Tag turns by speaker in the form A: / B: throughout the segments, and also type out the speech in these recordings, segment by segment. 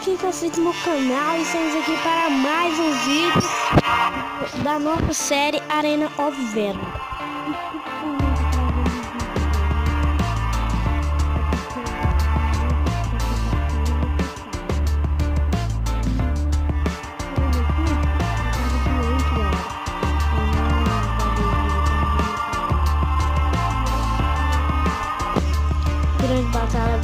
A: aqui com vocês no canal e estamos aqui para mais um vídeo da nossa série Arena of Venom. Grande batalha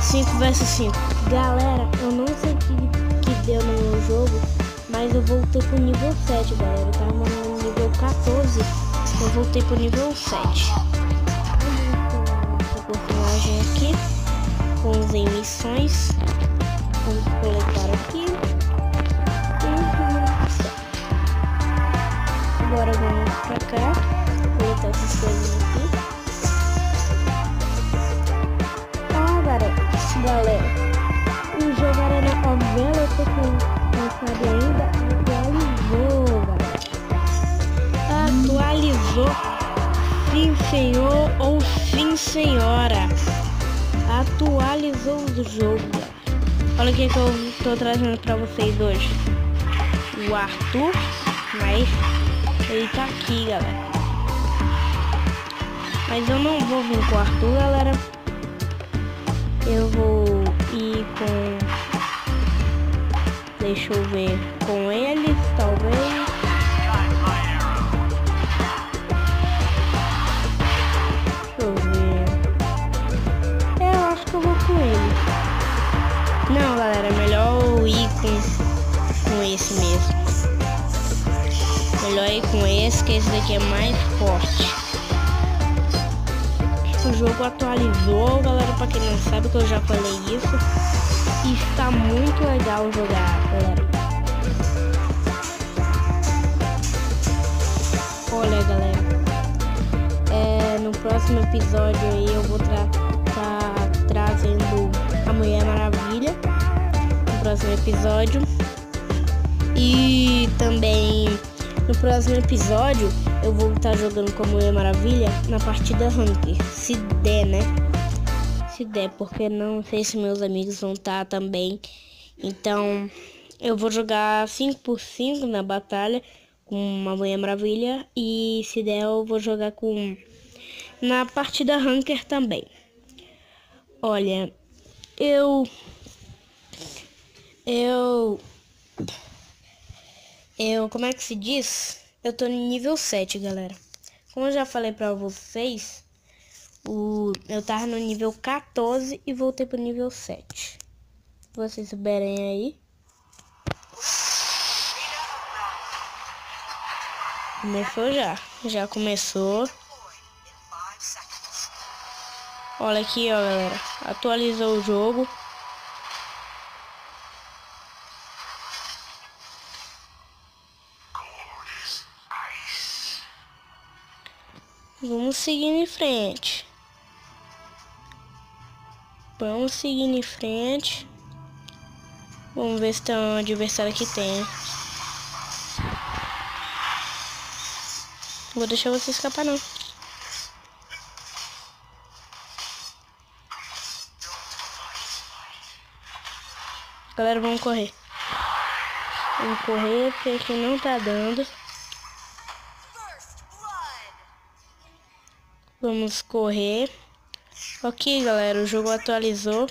A: 5 vs 5. Galera, eu não sei o que, que deu no meu jogo, mas eu voltei pro nível 7, galera. Eu tava no nível 14, eu voltei pro nível 7. O personagem aqui, com as emissões. Vamos coletar aqui. Agora vamos pra cá, coletar essas coisas aqui. galera. O jogo Arena Com não sabe ainda, atualizou. Atualizou. Sim, senhor ou sim, senhora. Atualizou o jogo. Olha o que, que eu tô trazendo pra vocês hoje. O Arthur, mas ele tá aqui, galera. Mas eu não vou vir com o Arthur, galera eu vou ir com. Deixa eu ver. Com eles, talvez. Deixa eu ver. Eu acho que eu vou com ele. Não, galera, é melhor ir com, com esse mesmo. Melhor ir com esse, que esse daqui é mais forte o jogo atualizou, galera, pra quem não sabe que eu já falei isso. E está muito legal jogar, galera. Olha, galera. É, no próximo episódio aí eu vou estar tá trazendo a Mulher Maravilha. No próximo episódio. E também no próximo episódio eu vou estar jogando com a Mulher Maravilha na partida Hunter. Se der, né? Se der, porque não sei se meus amigos vão estar também. Então eu vou jogar 5 por 5 na batalha com a Mulher Maravilha. E se der eu vou jogar com na partida Ranker também. Olha, eu eu eu, como é que se diz? Eu tô no nível 7, galera. Como eu já falei pra vocês, o, eu tava no nível 14 e voltei pro nível 7. Se vocês souberem aí. Começou já. Já começou. Olha aqui, ó, galera. Atualizou o jogo. Vamos seguindo em frente. Vamos seguindo em frente. Vamos ver se tem um adversário que tem. Vou deixar você escapar não. Galera, vamos correr. Vamos correr porque aqui não tá dando. Vamos correr. Ok, galera, o jogo atualizou.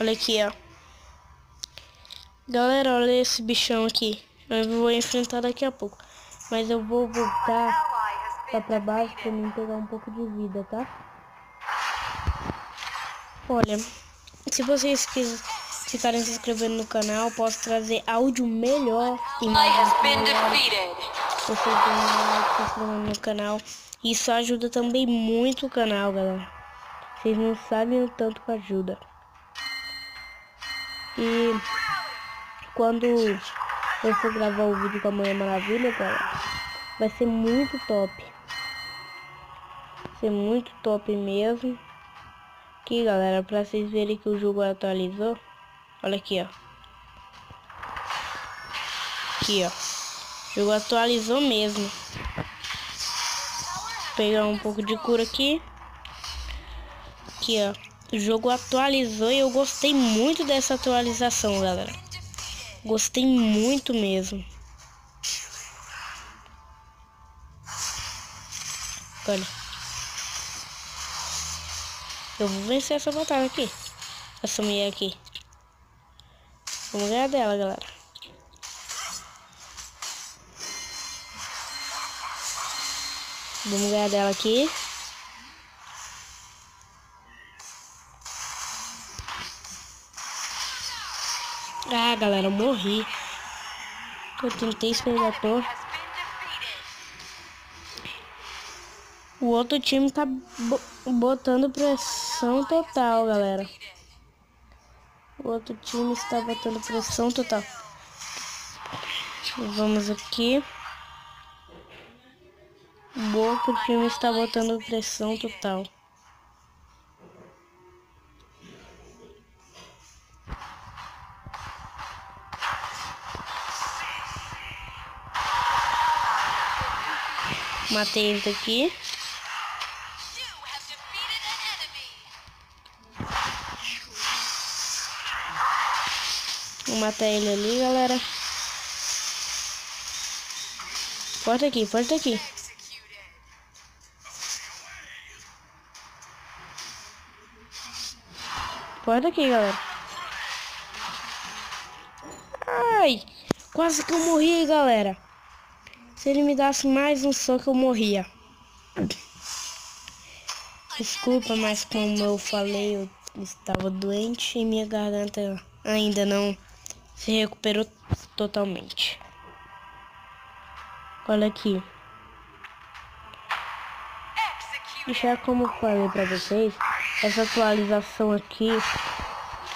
A: Olha aqui, ó. Galera, olha esse bichão aqui. Eu vou enfrentar daqui a pouco. Mas eu vou voltar lá pra baixo pra mim pegar um pouco de vida, tá? Olha, se vocês ficarem se inscrevendo no canal, posso trazer áudio melhor e mais Vocês se inscrevendo no canal. Isso ajuda também muito o canal, galera. Vocês não sabem o tanto que ajuda. E quando eu for gravar o vídeo com a Mulher Maravilha, galera, vai ser muito top. Vai ser muito top mesmo. Aqui, galera, pra vocês verem que o jogo atualizou. Olha aqui, ó. Aqui, ó. O jogo atualizou mesmo pegar um pouco de cura aqui. Aqui, ó. O jogo atualizou e eu gostei muito dessa atualização, galera. Gostei muito mesmo. Olha. Eu vou vencer essa batalha aqui. Essa mulher aqui. Vamos ganhar dela, galera. Vamos ganhar dela aqui. Galera, eu morri. Eu tentei torre. O outro time tá botando pressão total, galera. O outro time está botando pressão total. Vamos aqui. O outro time está botando pressão total. Matei esse daqui. Vou matar ele ali, galera. Porta aqui, porta aqui. Porta aqui, galera. Ai, quase que eu morri, galera. Se ele me desse mais um soco, eu morria. Desculpa, mas como eu falei, eu estava doente e minha garganta ainda não se recuperou totalmente. Olha aqui. E já como eu falei pra vocês, essa atualização aqui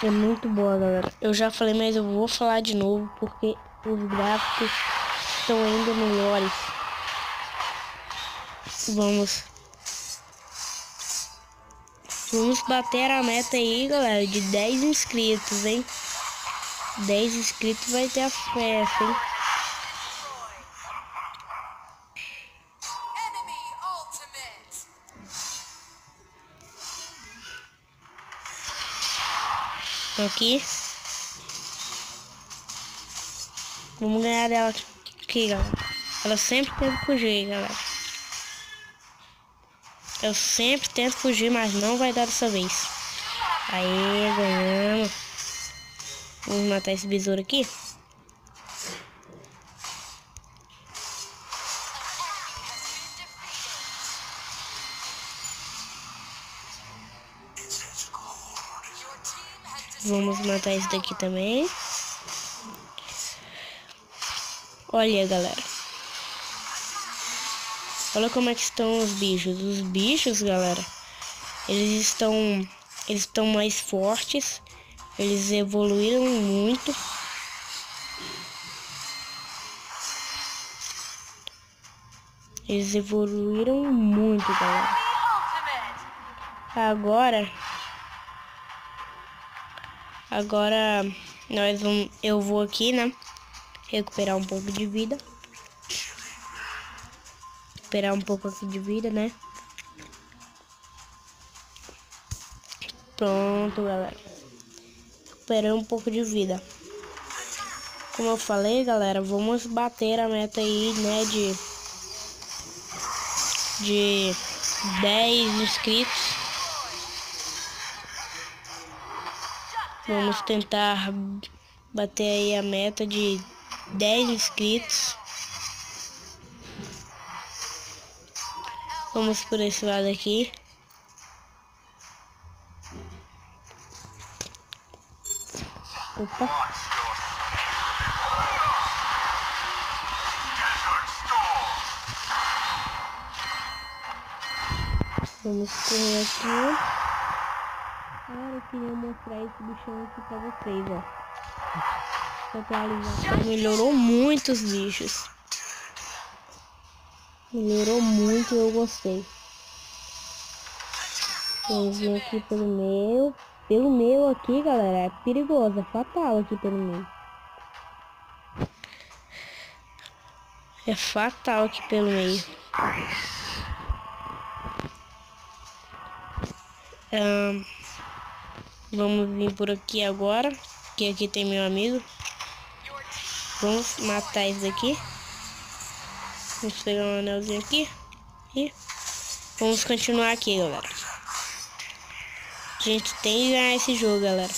A: é muito boa, galera. Eu já falei, mas eu vou falar de novo porque os gráficos estão ainda melhores. Vamos. Vamos bater a meta aí, galera, de 10 inscritos, hein? 10 inscritos vai ter a festa, hein? Aqui. Vamos ganhar dela aqui aqui, galera. Ela sempre tenta fugir, galera. Eu sempre tento fugir, mas não vai dar dessa vez. Aê, ganhamos. Vamos matar esse besouro aqui. Vamos matar esse daqui também. Olha, galera. Olha como é que estão os bichos. Os bichos, galera, eles estão eles estão mais fortes. Eles evoluíram muito. Eles evoluíram muito, galera. Agora Agora nós vamos eu vou aqui, né? Recuperar um pouco de vida. Recuperar um pouco aqui de vida, né? Pronto, galera. Recuperei um pouco de vida. Como eu falei, galera, vamos bater a meta aí, né, de... De 10 inscritos. Vamos tentar bater aí a meta de 10 inscritos. Vamos por esse lado aqui. Opa. Vamos correr aqui. Agora eu queria mostrar esse bichão aqui pra vocês, ó melhorou muito os bichos. Melhorou muito eu gostei. Vamos vir aqui pelo meu. Pelo meu aqui, galera, é perigoso, é fatal aqui pelo meio. É fatal aqui pelo meio. Um, Vamos vir por aqui agora. Que aqui tem meu amigo. Vamos matar esse aqui. Vamos pegar um anelzinho aqui. E vamos continuar aqui, galera. A gente tem que ganhar esse jogo, galera.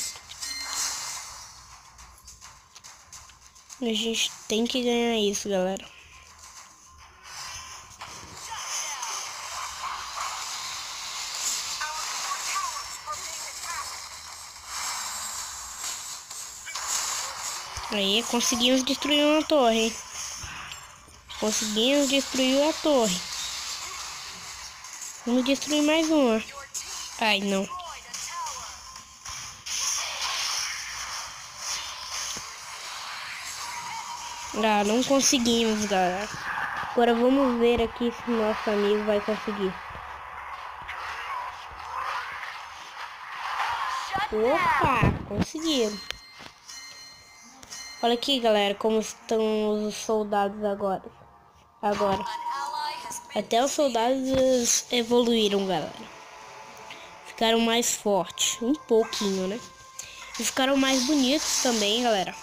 A: A gente tem que ganhar isso, galera. Aí conseguimos destruir uma torre. Conseguimos destruir a torre. Vamos destruir mais uma. Ai, não. Ah, não conseguimos, galera. Agora vamos ver aqui se nosso amigo vai conseguir. Opa, conseguimos. Olha aqui, galera, como estão os soldados agora. Agora. Até os soldados evoluíram, galera. Ficaram mais fortes. Um pouquinho, né? E ficaram mais bonitos também, galera.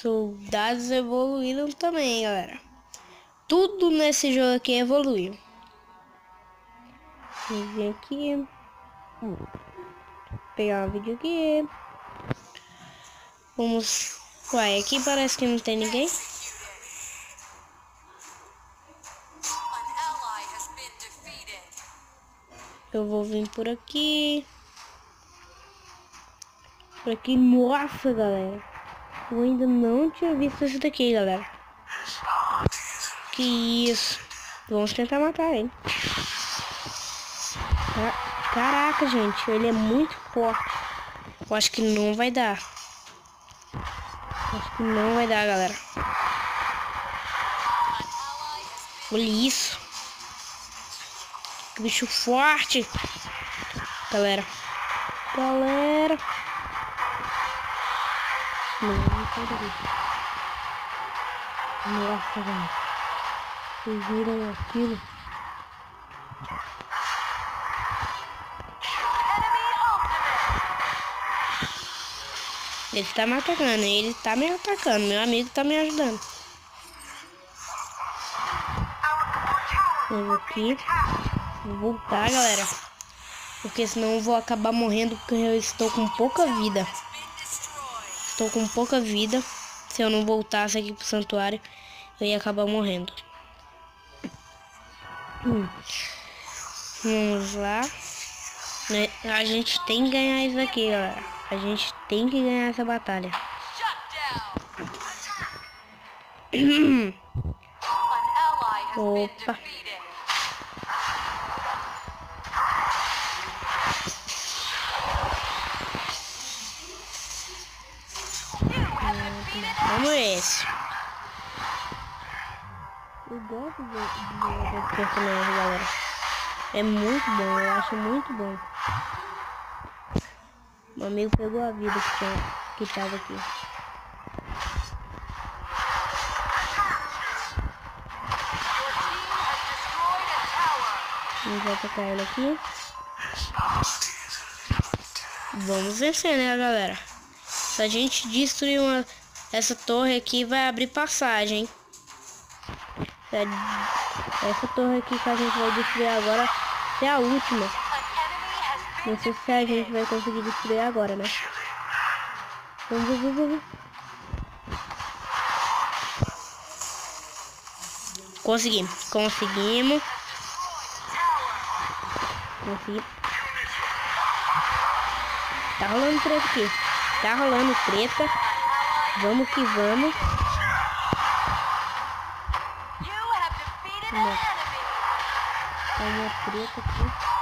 A: Soldados evoluíram também, galera. Tudo nesse jogo aqui evoluiu. Ver aqui. Hum pegar um vídeo aqui. Vamos... Uai, aqui parece que não tem ninguém. Eu vou vir por aqui. Por aqui. Nossa, galera. Eu ainda não tinha visto isso daqui, galera. Que isso. Vamos tentar matar ele. Caraca, gente, ele é muito forte. Eu acho que não vai dar. Acho que não vai dar, galera. Olha isso. Que bicho forte. Galera. Galera. Nossa, galera. Vocês viram aquilo? Ele tá me atacando, ele tá me atacando, meu amigo tá me ajudando. Vou aqui. Vou voltar, galera. Porque senão eu vou acabar morrendo porque eu estou com pouca vida. Estou com pouca vida. Se eu não voltasse aqui pro santuário, eu ia acabar morrendo. Hum. Vamos lá. A gente tem que ganhar isso aqui, galera. A gente tem que ganhar essa batalha. Opa. Vamos esse. Eu gosto do, do, do personagem, galera. É muito bom, eu acho muito bom. Meu amigo pegou a vida que, tinha, que tava aqui. Vamos atacar ele aqui. Vamos vencer, né, galera? Se a gente destruir uma, essa torre aqui, vai abrir passagem. Essa torre aqui que a gente vai destruir agora é a última. Não sei se a gente vai conseguir destruir agora, né? Vamos, vamos, vamos. Conseguimos. Conseguimos. Conseguimos. Tá rolando treta aqui. Tá rolando treta. Vamos que vamos. Tá uma treta aqui.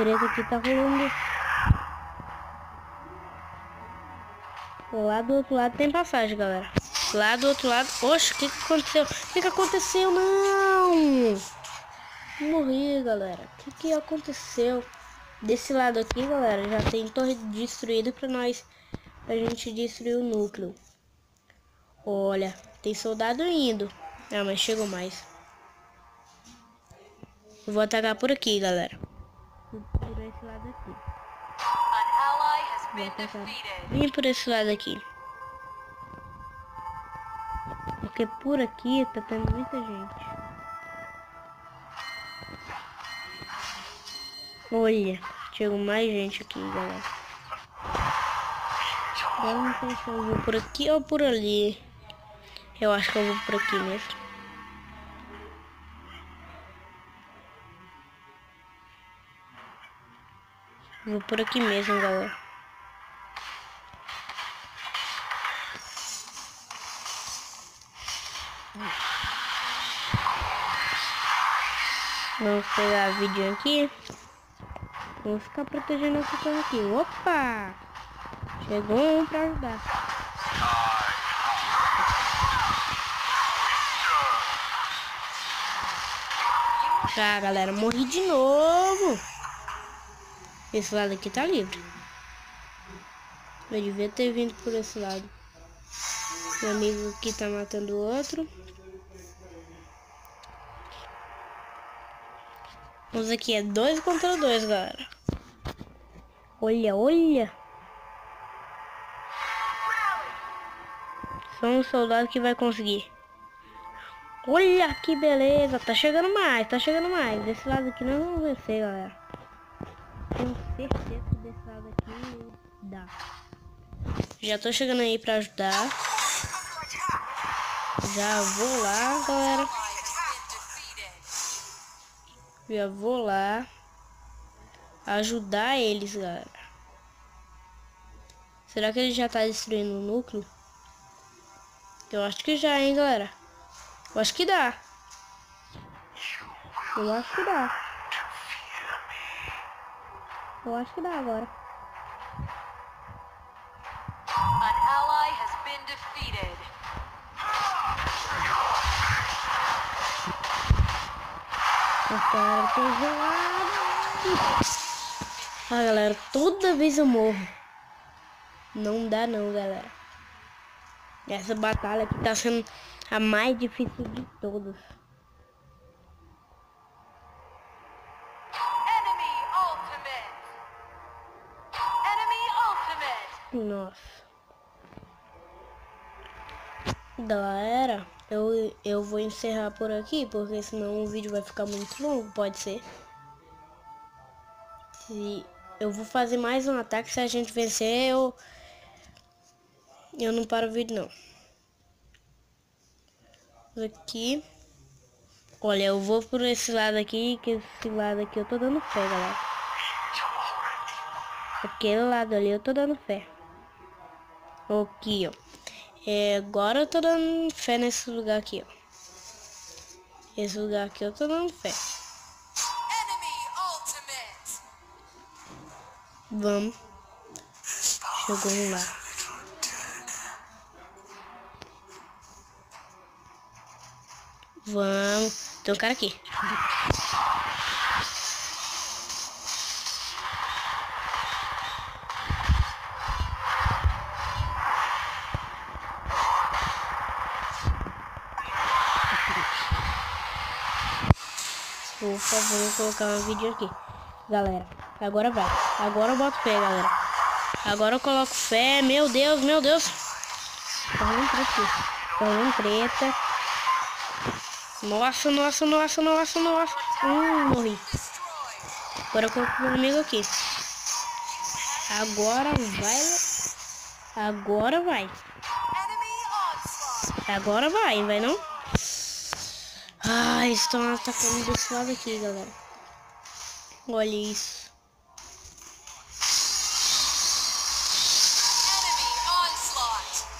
A: O preto aqui tá rolando. Lá do outro lado tem passagem, galera. Lá do outro lado... Oxe, o que, que aconteceu? O que, que aconteceu? Não! Morri, galera. O que, que aconteceu? Desse lado aqui, galera, já tem torre destruída pra nós. Pra gente destruir o núcleo. Olha, tem soldado indo. Ah, mas chegou mais. Vou atacar por aqui, galera. Vem por esse lado aqui. Porque por aqui tá tendo muita gente. Olha, chegou mais gente aqui, galera. Agora não sei se eu vou por aqui ou por ali. Eu acho que eu vou por aqui mesmo. Vou por aqui mesmo, galera. Vamos pegar vídeo aqui. Vamos ficar protegendo essa coisa aqui. Opa! Chegou um pra ajudar. Tá, galera, morri de novo. Esse lado aqui tá livre. Eu devia ter vindo por esse lado. Meu amigo aqui tá matando o outro. Vamos aqui, é dois contra dois, galera. Olha, olha. Só um soldado que vai conseguir. Olha que beleza. Tá chegando mais, tá chegando mais. Desse lado aqui nós vamos vencer, galera. Tenho certeza que desse lado aqui dá. Já tô chegando aí pra ajudar. Já vou lá, galera. Já vou lá ajudar eles, galera. Será que ele já tá destruindo o núcleo? Eu acho que já, hein, galera. Eu acho que dá. Eu acho que dá. Eu acho que dá agora. Tô gelado. Ah, galera, toda vez eu morro. Não dá não, galera. Essa batalha aqui tá sendo a mais difícil de todas. Galera, eu, eu vou encerrar por aqui, porque senão o vídeo vai ficar muito longo, pode ser. Se eu vou fazer mais um ataque, se a gente vencer, eu... Eu não paro o vídeo, não. Aqui. Olha, eu vou por esse lado aqui, que esse lado aqui eu tô dando fé, galera. Aquele lado ali eu tô dando fé. Aqui, ó. É, agora eu tô dando fé nesse lugar aqui, ó. Esse lugar aqui eu tô dando fé. Vamos. Chegou lá. Vamos. Tem um cara aqui. Favor, vou colocar um vídeo aqui. Galera, agora vai. Agora eu boto fé, galera. Agora eu coloco fé. Meu Deus, meu Deus. Tá rolando treta. Tá rolando treta. Nossa, nossa, nossa, nossa, nossa. Hum, morri. Agora eu coloco meu amigo aqui. Agora vai. Agora vai. Agora vai, vai não? Ah, estão atacando desse lado aqui, galera. Olha isso.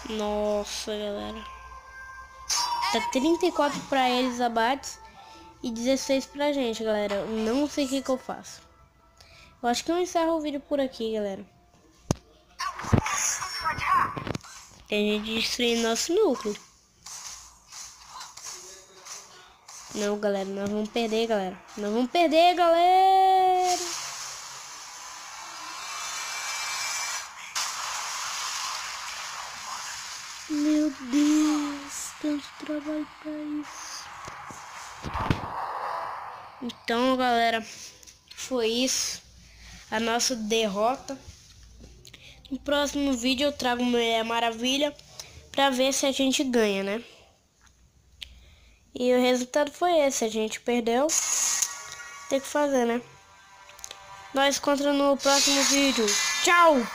A: Nossa, galera. Tá 34 pra eles abates e 16 pra gente, galera. Não sei o que, que eu faço. Eu acho que eu encerro o vídeo por aqui, galera. Tem gente destruindo nosso núcleo. Não, galera, nós vamos perder, galera. Nós vamos perder, galera. Meu Deus, tanto trabalho pra isso. Então, galera, foi isso. A nossa derrota. No próximo vídeo eu trago Mulher Maravilha pra ver se a gente ganha, né? E o resultado foi esse. A gente perdeu. Tem que fazer, né? Nós contra no próximo vídeo. Tchau!